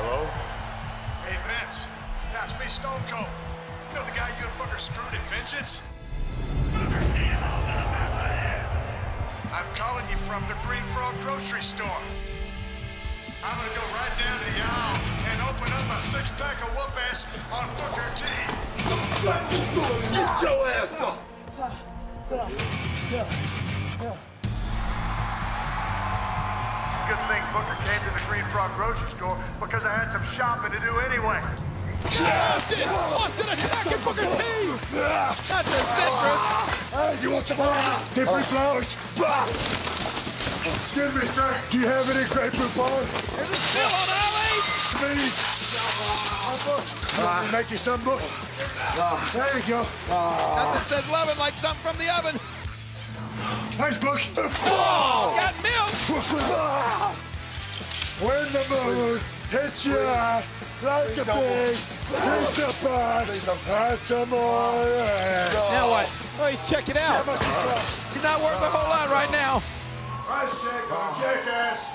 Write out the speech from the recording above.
Hello? Hey, Vince. Yeah, it's me, Stone Cold. You know the guy you and Booker screwed at Vengeance? I'm calling you from the Green Frog grocery store. I'm gonna go right down to the aisle and open up a six-pack of whoop-ass on Booker T. Get your ass up! It's a good thing Booker came to the Green Frog grocery store because I had some shopping to do anyway. Austin! Austin attacking Booker T! That's disastrous! Hey, you want some flowers? Different free flowers. Excuse me, sir. Do you have any grapefruit bars? Still on alley! Please. Uh, make you some, Book. There you go. Nothing says loving like something from the oven. Nice Book. Got milk! When the moon hits you like a big piece of pie, add some more. Now what? Oh, he's checking out. He's not worth a whole lot right now. Price check on jackass.